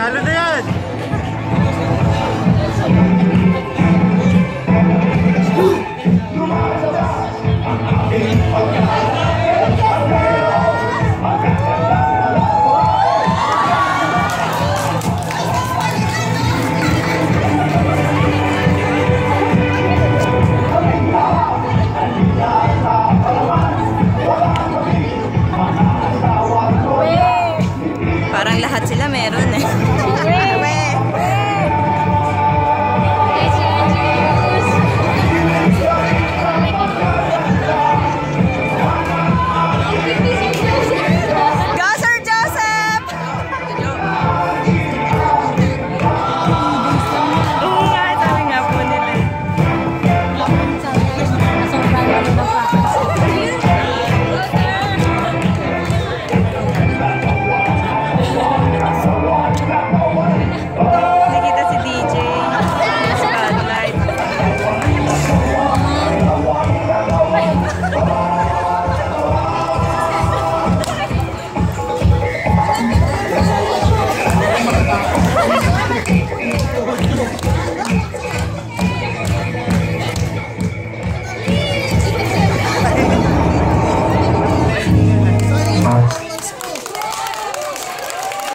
Panalo na yan! 你是